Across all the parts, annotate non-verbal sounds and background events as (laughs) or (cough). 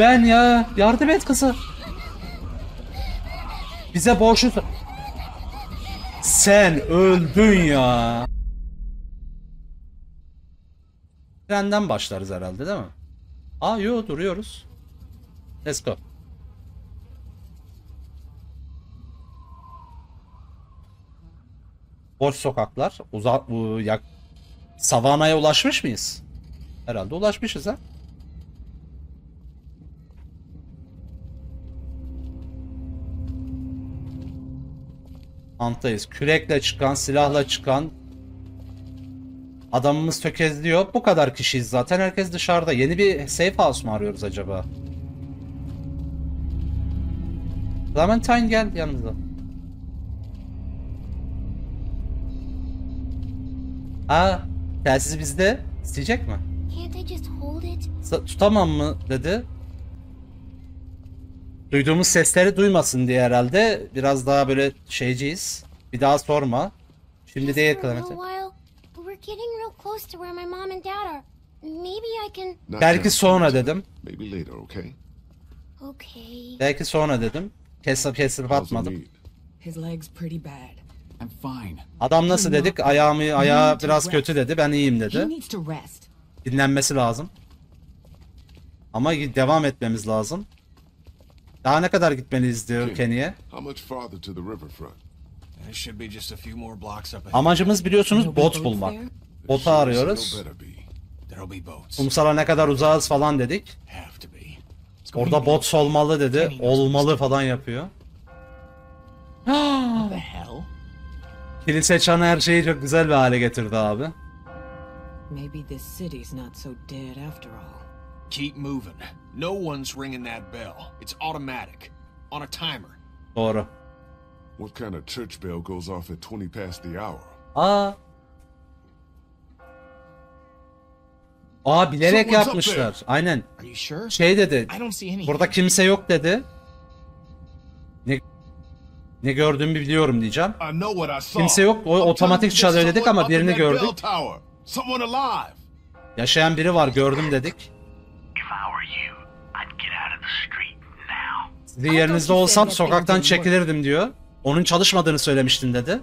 Ben ya yardım et kızı. Bize borçlu. Sen öldün ya. Trenden başlarız herhalde değil mi? Aa yo duruyoruz. Let's go. Boş sokaklar. Uzak bu yak Savana'ya ulaşmış mıyız? Herhalde ulaşmışız ha. Anttayız. Kürekle çıkan, silahla çıkan adamımız tökezliyor. Bu kadar kişiyiz zaten. Herkes dışarıda. Yeni bir safe house mu arıyoruz acaba? Clementine gel yanımıza. Aa, telsiz bizde. İsteyecek mi? Sa- Tutamam mı dedi. Duyduğumuz sesleri duymasın diye herhalde. Biraz daha böyle şeyciyiz. Bir daha sorma. Şimdi can. Not Belki sonra dedim. Belki sonra dedim. Kesip kesip atmadım. Adam nasıl dedik? Ayağımı ayağı biraz kötü dedi. Ben iyiyim dedi. Dinlenmesi lazım. Ama devam etmemiz lazım. Daha ne kadar gitmeliyiz diyor Kenny'e. How much farther to the riverfront? There should be just a few more blocks up ahead. Amacımız biliyorsunuz bot bulmak. Sure, arıyoruz. Kumsala ne kadar uzağız falan dedik. Orada bot olmalı dedi. Olmalı falan yapıyor. Kilise çanı her şeyi çok güzel bir hale getirdi abi. Maybe this city's not so dead after all. Keep moving. No one's ringing that bell. It's automatic. On a timer. Doğru. What kind of church bell goes off at 20 past the hour? Aa. Aa bilerek yapmışlar. Aynen. Are you sure? Şey dedi. I don't see anything. Burada kimse yok dedi. Ne ne gördüğümü biliyorum diyeceğim. I know what I saw. Kimse yok, o otomatik çalıyor dedik someone ama birini gördük. bell tower. Someone alive. Yaşayan biri var gördüm dedik. Sizin yerinizde olsam sokaktan work. çekilirdim diyor. Onun çalışmadığını söylemiştin dedi.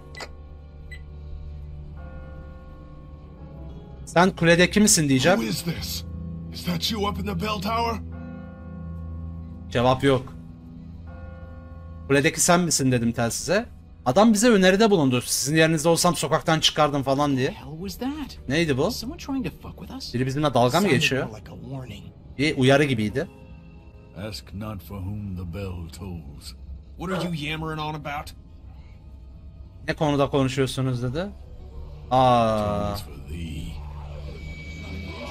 Sen kuledeki misin Who diyeceğim. is this? Is that you up in the bell tower? Cevap yok. Kuledeki sen misin dedim telsize. Adam bize öneride bulundu. Sizin yerinizde olsam sokaktan çıkardım falan diye. hell was that? Neydi bu? Is someone trying to fuck with us? Biri bizimle dalga mı geçiyor? more like a warning. Bir uyarı gibiydi. Ask not for whom the bell tolls. What are you yammering on about? Ne konuda konuşuyorsunuz dedi. Aa,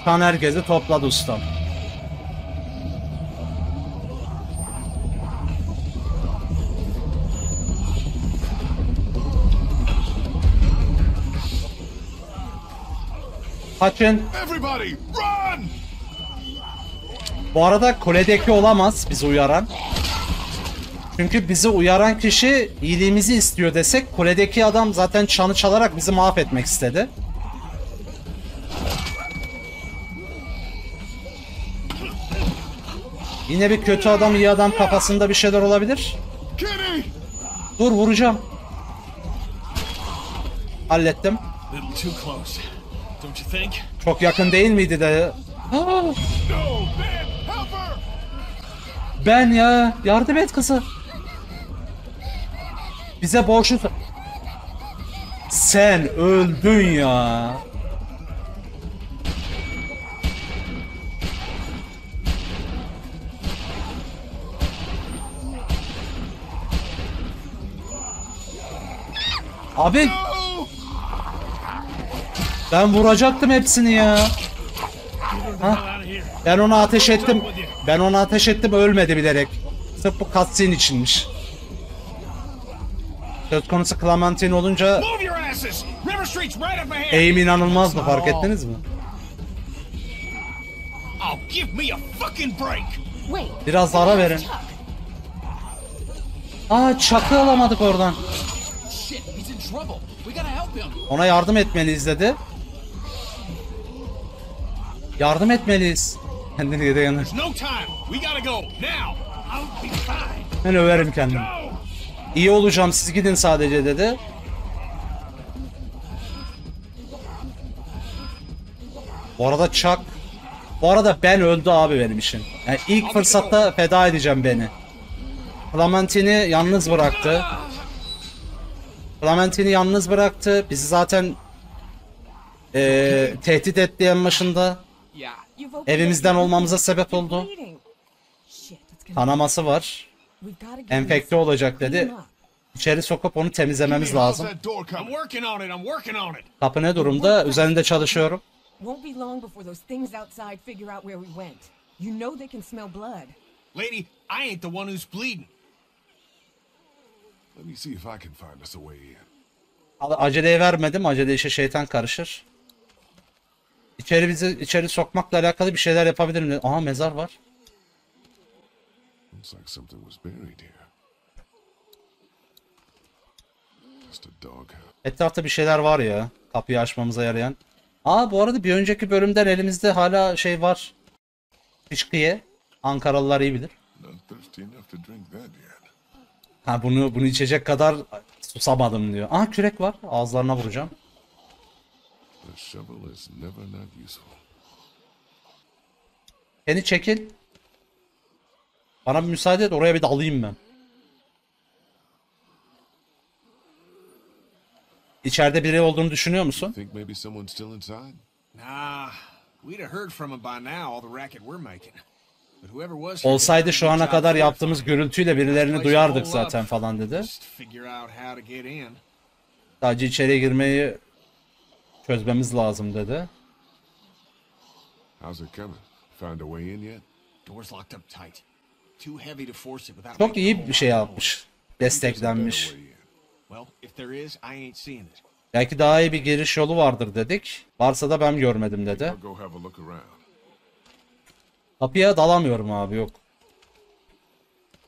kan herkesi topladı ustam. Kaçın. Everybody, run! Bu arada kuledeki olamaz bizi uyaran. Çünkü bizi uyaran kişi iyiliğimizi istiyor desek kuledeki adam zaten çanı çalarak bizi mahvetmek istedi. Yine bir kötü adam iyi adam kafasında bir şeyler olabilir. Dur vuracağım. Hallettim. Çok yakın değil miydi de? Aa, No, man! Help her! Ben ya yardım et kızı. Bize borçlu. Sen öldün ya. Abi ben vuracaktım hepsini ya. Ha? Ben ona ateş ettim. Ben ona ateş ettim ölmedi bilerek. Sırf bu cutscene içinmiş. Söz konusu Clementine olunca aim inanılmaz mı fark ettiniz mi? Give me a fucking break! Wait. Biraz ara verin. Aa çakı alamadık oradan. Ona yardım etmeliyiz dedi. Yardım etmeliyiz. Kendini yedi yanına. There's no time. We gotta go now. I'll be fine. Ben överim kendimi. İyi olacağım siz gidin sadece dedi. Bu arada Chuck Bu arada Ben öldü abi benim için. Yani ilk fırsatta feda edeceğim beni. Clementine'i yalnız bıraktı. Clementine'i yalnız bıraktı. Bizi zaten eee, tehdit etti en başında. Evimizden olmamıza sebep oldu. Kanaması var. Enfekte olacak dedi. İçeri sokup onu temizlememiz lazım. Kapı ne durumda? Üzerinde çalışıyorum. Won't be long before those things outside figure out where we went. You know they can smell blood. Lady, I ain't the one who's bleeding. Let me see if I can find us a way in. Aceleye vermedim. Acele işe şeytan karışır. İçeri bizi içeri sokmakla alakalı bir şeyler yapabilirim. dedi. Aha mezar var. Looks like something was buried here. Just a doghouse. Etrafta bir şeyler var ya. Kapıyı açmamıza yarayan. Aa bu arada bir önceki bölümden elimizde hala şey var. Fışkıye. Ankaralılar iyi bilir. Not thirsty enough to drink that yet. Ha bunu bunu içecek kadar susamadım diyor. Aa kürek var. Ağızlarına vuracağım. The shovel is never not useful. Beni çekil. Bana bir müsaade et oraya bir dalayım ben. İçeride biri olduğunu düşünüyor musun? Think maybe someone's still inside? Nah, we'd have heard from him by now, all the racket we're making. But whoever was here Olsaydı şu ana kadar yaptığımız gürültüyle birilerini duyardık zaten falan dedi. Sadece içeriye girmeyi çözmemiz lazım dedi. How's it coming? Find a way in yet? Door's locked up tight. Too heavy to force it without Çok iyi bir şey yapmış. Desteklenmiş. Well, if there is, I ain't seeing it. Belki daha iyi bir giriş yolu vardır dedik. Varsa da ben görmedim dedi. Kapıya dalamıyorum abi yok.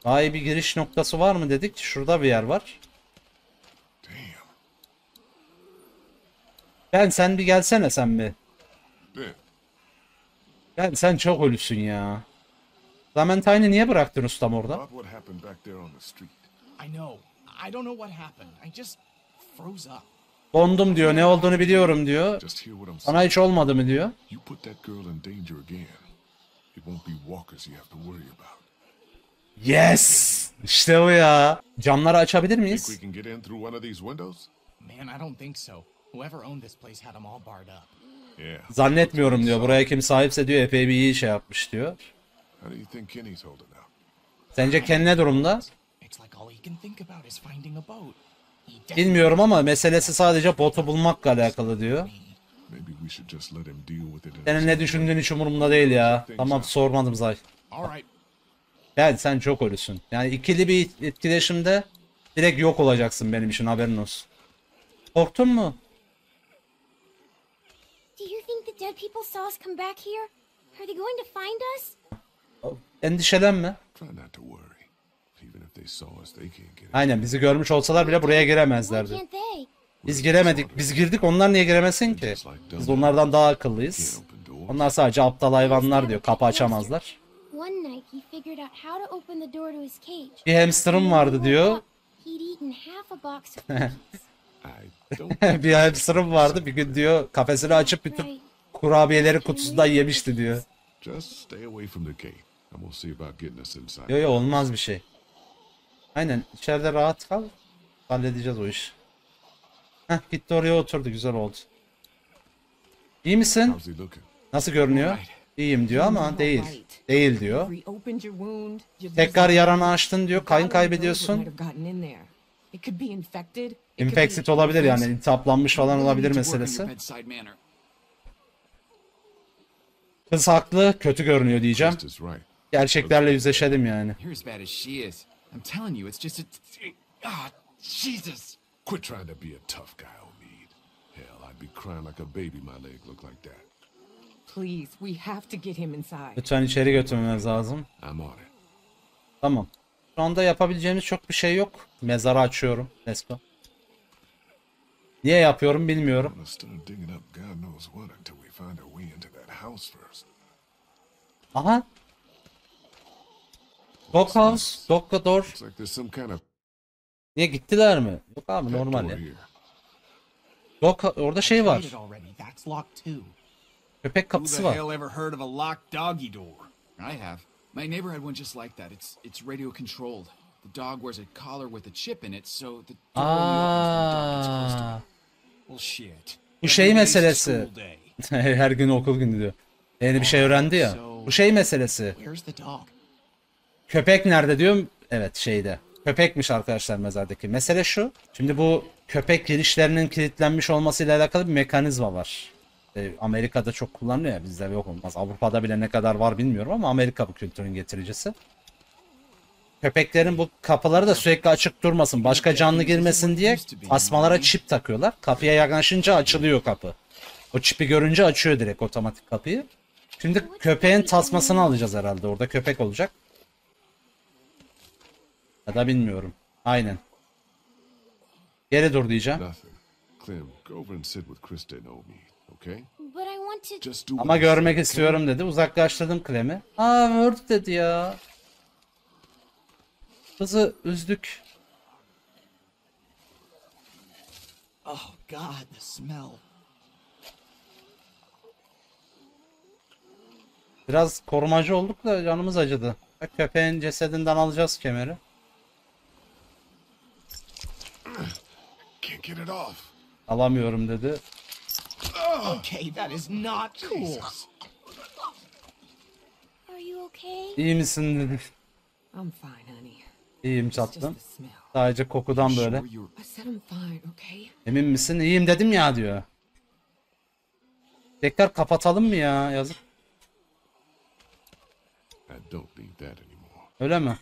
Daha iyi bir giriş noktası var mı dedik. Şurada bir yer var. Damn. Ben sen bir gelsene sen bir. Then, Ben sen çok ölüsün ya. Clementine'i niye bıraktın ustam orada? about what happened back there on the street. I know. I don't know what happened. I just froze up. Dondum diyor. Ne olduğunu biliyorum diyor. Just hear what I'm Sana saying. hiç olmadı mı diyor. You put that girl in danger again. It won't be walkers you have to worry about. Yes! İşte bu ya. Camları açabilir Think miyiz? we can get in through one of these windows? Man, I don't think so. Whoever owned this place had them all barred up. Yeah. Zannetmiyorum diyor. Buraya kim sahipse diyor epey bir iyi şey yapmış diyor. How do you think Kenny's holding up? Sence Ken ne durumda? Bilmiyorum ama meselesi sadece botu bulmakla alakalı diyor. Senin ne düşündüğün hiç umurumda değil ya. Tamam sormadım right. Ben sen çok ölüsün. Yani ikili bir etkileşimde direkt yok olacaksın benim için haberin olsun. Korktun mu? Do you think the dead people saw us come back here? Are they going to find us? Endişelenme. Try not to worry. Even if they saw us, they can't get in. Aynen bizi görmüş olsalar bile buraya giremezlerdi. can't they? Biz giremedik. Biz girdik onlar niye giremesin ki? Biz onlardan daha akıllıyız. Onlar sadece aptal hayvanlar diyor. Kapı açamazlar. One night he figured out how to open the door to his cage. Bir hamsterım vardı diyor. He'd eaten half a box of (laughs) cookies. I don't. (laughs) bir hamsterım vardı. Bir gün diyor kafesini açıp bütün. Kurabiyeleri kutusundan yemişti diyor. Just stay away from the gate. I'm gonna see about getting us inside. Yo yo olmaz bir şey. Aynen içeride rahat kal. Halledeceğiz o işi. Heh gitti oraya oturdu güzel oldu. İyi misin? How's he looking? Nasıl görünüyor? İyiyim diyor ama değil. Değil diyor. Tekrar yaranı açtın diyor. Kayın kaybediyorsun. infected. Olabilir yani. infected. iltihaplanmış falan olabilir meselesi. Kız haklı. Kötü görünüyor diyeceğim. Gerçeklerle yüzleşelim yani. I'm telling you, it's just a. Ah, Jesus. Quit trying to be a tough guy, Omid. Hell, I'd be crying like a baby. My leg looked like that. Please, we have to get him inside. Lütfen içeri götürmemiz lazım. I'm on it. Tamam. Şu anda yapabileceğimiz çok bir şey yok. Mezarı açıyorum. Let's go. Niye yapıyorum bilmiyorum. Aha. Dog house. Dog door. Niye gittiler mi? Yok abi normal ya. Dog orada şey var. Köpek kapısı var. My neighbor had one just like that. It's it's radio controlled. The dog wears a collar with a chip in it, so the door opens when the dog gets close to it. Bu şey meselesi. (laughs) Her gün okul günü diyor. Yeni bir şey öğrendi ya. Bu şey meselesi. Köpek nerede diyorum. Evet şeyde. Köpekmiş arkadaşlar mezardaki. Mesele şu. Şimdi bu köpek girişlerinin kilitlenmiş olmasıyla alakalı bir mekanizma var. Ee, Amerika'da çok kullanılıyor ya bizde yok olmaz. Avrupa'da bile ne kadar var bilmiyorum ama Amerika bu kültürün getiricisi. Köpeklerin bu kapıları da sürekli açık durmasın, başka canlı girmesin diye asmalara çip takıyorlar. Kapıya yaklaşınca açılıyor kapı. O çipi görünce açıyor direkt otomatik kapıyı. Şimdi köpeğin tasmasını alacağız herhalde. Orada köpek olacak. Ya da bilmiyorum. Aynen. Geri dur diyeceğim. Ama görmek istiyorum dedi. Uzaklaştırdım Clem'i. Aa Word dedi ya. Kızı üzdük. Oh God, the smell. Biraz korumacı olduk da canımız acıdı. Köpeğin cesedinden alacağız kemeri. Can't get it off. Alamıyorum dedi. Okay, that is not cool. Are you okay? İyi misin dedi. I'm fine, honey. İyiyim tatlım. Sadece kokudan böyle. Emin misin? İyiyim dedim ya diyor. Tekrar kapatalım mı ya? Yazık. Öyle mi?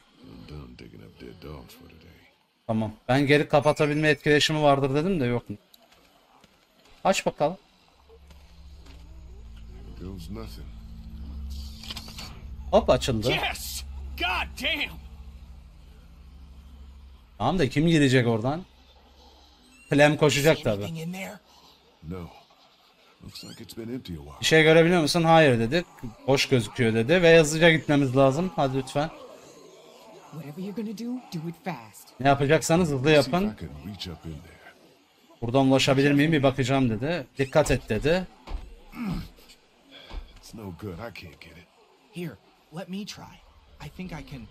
Tamam. Ben geri kapatabilme etkileşimi vardır dedim de yok. Aç bakalım. Hop açıldı. Yes! God damn! Tamam da kim girecek oradan? Clem koşacak tabi. Bir şey görebiliyor musun? Hayır dedi. Boş gözüküyor dedi ve hızlıca gitmemiz lazım. Hadi lütfen. Ne yapacaksanız hızlı yapın. Buradan ulaşabilir miyim bir bakacağım dedi. Dikkat et dedi. Here, let me try. I think I can.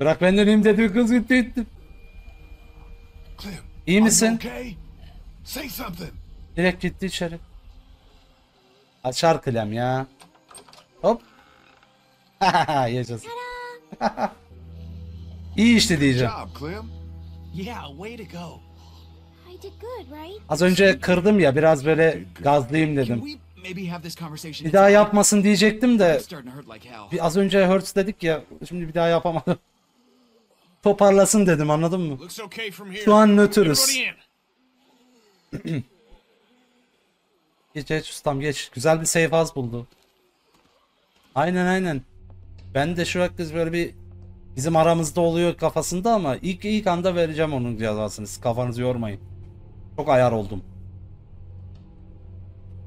Bırak ben döneyim dedi. Kız gitti gitti. İyi misin? Direkt gitti içeri. Açar Clem ya. Hop. (laughs) Yaşasın. (laughs) İyi işte diyeceğim. Az önce kırdım ya biraz böyle gazlayayım dedim. Bir daha yapmasın diyecektim de bir az önce Hurts dedik ya şimdi bir daha yapamadım. Toparlasın dedim anladın mı? Şu an nötrüz. (clears throat) Geç geç ustam geç. Güzel bir safe house buldu. Aynen aynen. Ben de şu kız böyle bir bizim aramızda oluyor kafasında ama ilk ilk anda vereceğim onun cezasını. Siz kafanızı yormayın. Çok ayar oldum.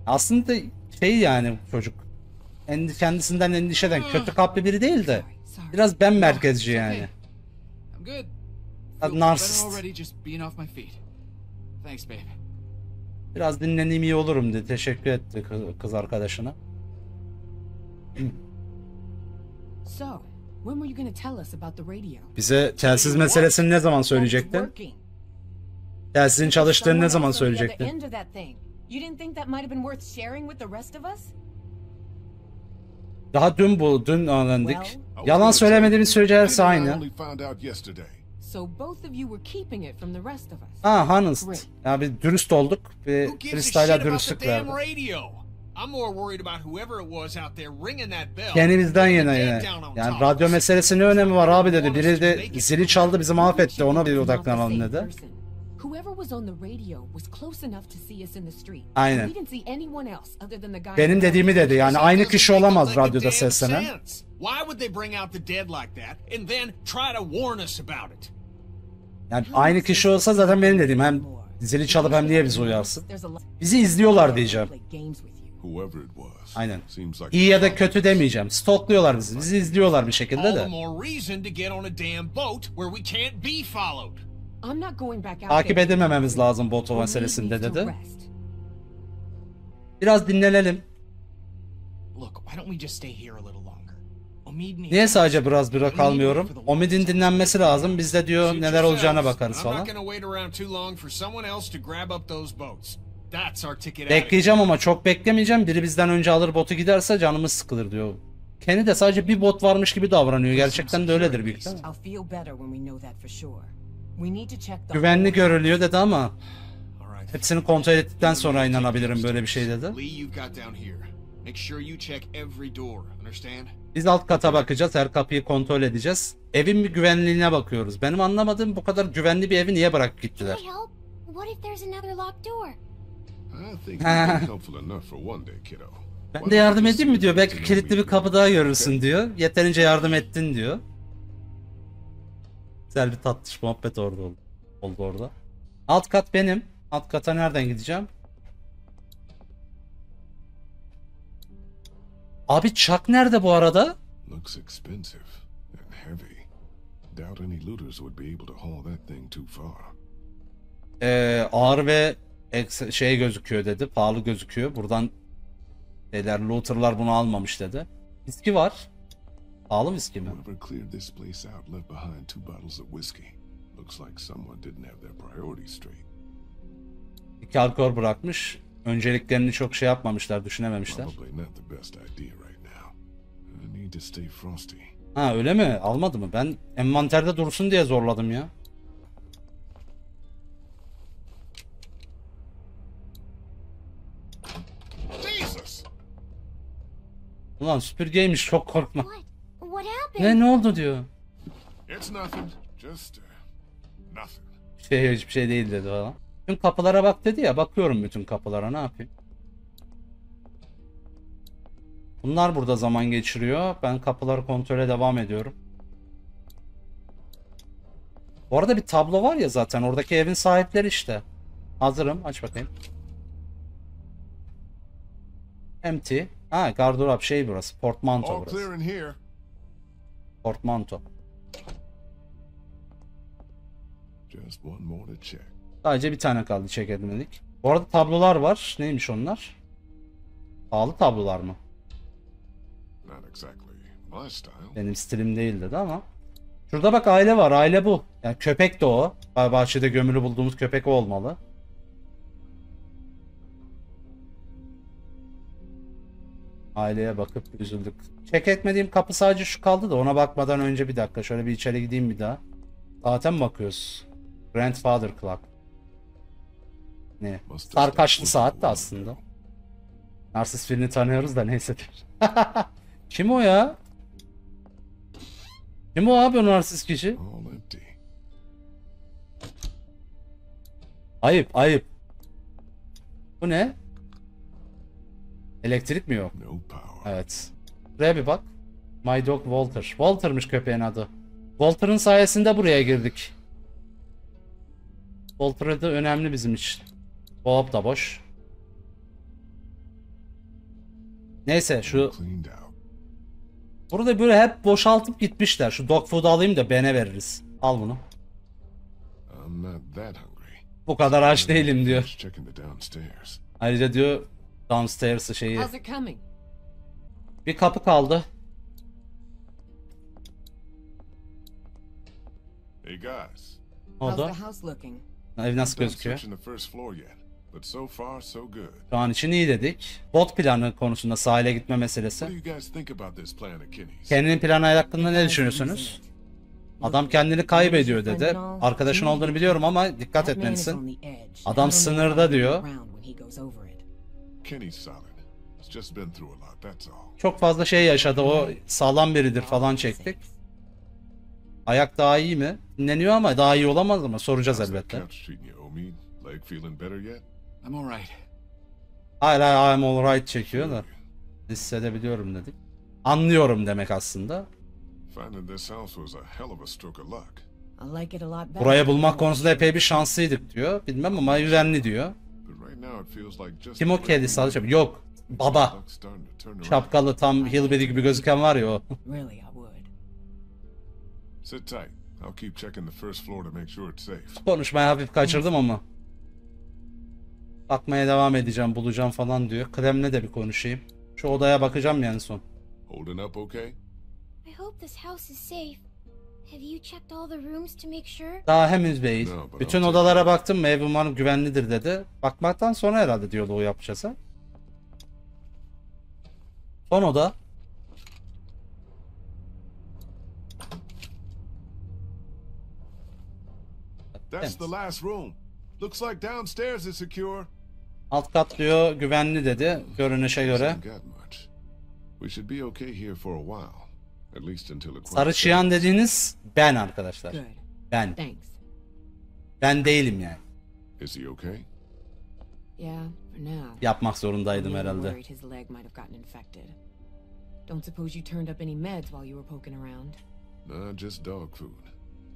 Aslında şey yani çocuk endi- kendisinden endişeden kötü kalpli biri değil de biraz ben merkezci yani. I'm good. Feel narcissist. better already just being off my feet. Thanks, babe. Biraz dinleneyim iyi olurum dedi. Teşekkür etti kız, arkadaşına. So, when were you gonna tell us about the radio? Bize telsiz meselesini ne zaman söyleyecektin? Telsizin çalıştığını ne zaman söyleyecektin? You didn't think that might have been worth sharing with the rest of us? Daha dün bu, dün öğrendik. Yalan söylemediğimiz sürece aynı. So both of you were keeping it from the rest of us. Ha honest. Ya bir dürüst olduk ve Who gives a shit Krista'yla about the dürüstlük bell. Kendimizden yana yine. Yani radyo meselesi ne önemi var abi dedi. Biri de zili çaldı bizi mahvetti ona bir odaklanalım dedi. Person. Whoever was on the radio was close enough to see us in the street. Aynen. We didn't see anyone else other than the guy. Benim dediğimi dedi. Yani aynı kişi olamaz radyoda seslenen. sense. Why would they bring out the dead like that and then try to warn us about it? Yani aynı kişi olsa zaten benim dediğim hem zili çalıp hem niye bizi uyarsın. Bizi izliyorlar diyeceğim. Aynen. Seems like İyi ya da kötü demeyeceğim. Stokluyorlar bizi. Bizi izliyorlar bir şekilde All the de. Takip edilmememiz lazım Boto Omid meselesinde needs to dedi. rest. Biraz dinlenelim. Look, why don't we just stay here a little longer? Omid needs Niye sadece biraz bira kalmıyorum? Omid'in dinlenmesi lazım. Biz de diyor neler olacağına bakarız falan. Bekleyeceğim ama çok beklemeyeceğim. Biri bizden önce alır botu giderse canımız sıkılır diyor. Kenny de sadece bir bot varmış gibi davranıyor. Gerçekten de öyledir büyük ihtimal. Güvenli görünüyor dedi ama hepsini kontrol ettikten sonra inanabilirim böyle bir şey dedi. Lee, you've got down here. Make sure you check every door. Understand? Biz alt kata bakacağız. Her kapıyı kontrol edeceğiz. Evin bir güvenliğine bakıyoruz. Benim anlamadığım bu kadar güvenli bir evi niye bırakıp Can gittiler? I help? What if there's another locked door? I think you've been helpful enough for one day, kiddo. Ben de yardım edeyim mi diyor. Belki kilitli bir kapı daha görürsün diyor. Yeterince yardım ettin diyor. Güzel bir tatlış muhabbet orada oldu, oldu orada. Alt kat benim. Alt kata nereden gideceğim? Abi Chuck nerede bu arada? Looks expensive and heavy. Doubt any looters would be able to haul that thing too far. Ee, ağır ve şey gözüküyor dedi. Pahalı gözüküyor. Buradan şeyler looterlar bunu almamış dedi. Viski var. Pahalı viski mi? Whoever cleared this place out left behind two bottles of whiskey. Looks like someone didn't have their priorities straight. İki alkol bırakmış. Önceliklerini çok şey yapmamışlar, düşünememişler. Probably not the best idea right now. I need to stay frosty. Ha öyle mi? Almadı mı? Ben envanterde dursun diye zorladım ya. Jesus! Ulan süpürgeymiş çok korkma. Ne ne oldu diyor. It's nothing. Just uh, nothing. Şey hiçbir şey değil dedi falan. Bütün kapılara bak dedi ya bakıyorum bütün kapılara ne yapayım. Bunlar burada zaman geçiriyor. Ben kapıları kontrole devam ediyorum. Bu arada bir tablo var ya zaten oradaki evin sahipleri işte. Hazırım aç bakayım. Empty. Ha gardırop şey burası. Portmanto burası. Portmanto. Just one more to check. Sadece bir tane kaldı check edilmedik. Bu arada tablolar var. Neymiş onlar? Pahalı tablolar mı? Not exactly my style. Benim stilim değil dedi ama. Şurada bak aile var. Aile bu. Yani köpek de o. Bah- Bahçede gömülü bulduğumuz köpek o olmalı. Aileye bakıp üzüldük. Check etmediğim kapı sadece şu kaldı da ona bakmadan önce bir dakika. Şöyle bir içeri gideyim bir daha. Zaten bakıyoruz. Grandfather Clock. Ne? Sarkaçlı saat de aslında. Narsis birini tanıyoruz da neyse. (laughs) Kim o ya? Kim o abi o narsist kişi? Ayıp ayıp. Bu ne? Elektrik mi yok? Evet. Buraya bir bak. My dog Walter. Walter'mış köpeğin adı. Walter'ın sayesinde buraya girdik. Walter adı önemli bizim için. Bob da boş. Neyse şu burada böyle hep boşaltıp gitmişler. Şu dog food alayım da bene veririz. Al bunu. Bu kadar aç değilim diyor. Ayrıca diyor downstairs'ı şeyi. How's it coming? Bir kapı kaldı. Hey guys, O da. Ev nasıl gözüküyor? but so far so good. Şu an için iyi dedik. Bot planı konusunda sahile gitme meselesi. Kendinin planı hakkında ne düşünüyorsunuz? Adam kendini kaybediyor dedi. Arkadaşın olduğunu biliyorum ama dikkat etmelisin. Adam sınırda diyor. Çok fazla şey yaşadı. O sağlam biridir falan çektik. Ayak daha iyi mi? Dinleniyor ama daha iyi olamaz mı? Soracağız elbette. I'm alright. Hayır hayır I'm alright çekiyor da. Hissedebiliyorum dedik. Anlıyorum demek aslında. Finding this house was a hell of a stroke of luck. I like it a lot better. Burayı bulmak konusunda epey bir şanslıydık diyor. Bilmem ama güvenli diyor. Kim o kedi şapkalı? Yok. Baba. Şapkalı tam hillbilly gibi gözüken var ya o. Really, I would. Sit tight. I'll keep checking the first floor to make sure it's safe. Konuşmayı hafif kaçırdım ama. Bakmaya devam edeceğim, bulacağım falan diyor. Kremle de bir konuşayım. Şu odaya bakacağım yani son. Holding up okay? I hope this house is safe. Daha henüz değil. Bütün odalara baktım mı ev umarım güvenlidir dedi. Bakmaktan sonra herhalde diyaloğu yapacağız ha. Son oda. That's Thanks. the last room. Looks like downstairs is secure. Alt kat diyor güvenli dedi görünüşe göre. We should be okay here for a while. Sarı çıyan dediğiniz ben arkadaşlar. Ben. Ben değilim yani. Is he okay? Yeah, for now. Yapmak zorundaydım herhalde. Don't suppose you turned up any meds while you were poking around? Nah, just dog food.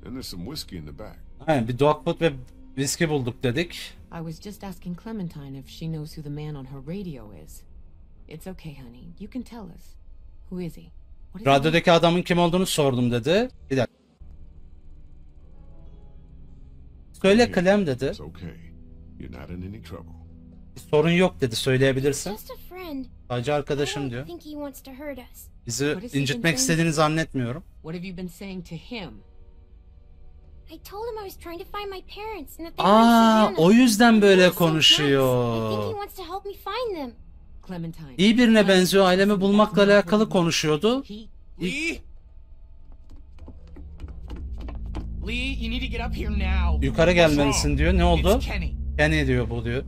And there's some whiskey in the back. Aynen bir dog food ve viski bulduk dedik. I was just asking Clementine if she knows who the man on her radio is. It's okay, honey. You can tell us. Who is he? Radyodaki adamın kim olduğunu sordum dedi. Bir dakika. Söyle Clem dedi. Bir sorun yok dedi söyleyebilirsin. Sadece arkadaşım diyor. Bizi incitmek istediğini zannetmiyorum. Aa, o yüzden böyle konuşuyor. İyi birine benziyor. Ailemi bulmakla alakalı konuşuyordu. Lee? Lee, you need to get up here now. Yukarı gelmelisin diyor. Ne oldu? Kenny. Diyor bu diyor.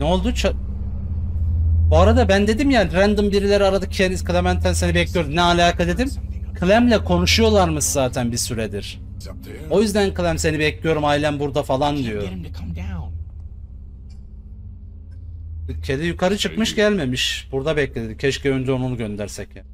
Ne oldu? Ç- bu arada ben dedim ya random birileri aradı Kenny Clementine seni bekliyordu. Ne alaka dedim. Clem'le konuşuyorlarmış zaten bir süredir. O yüzden Clem seni bekliyorum ailem burada falan diyor. get him to come down. Kedi yukarı çıkmış gelmemiş. Burada bekledi. Keşke önce onu göndersek ya.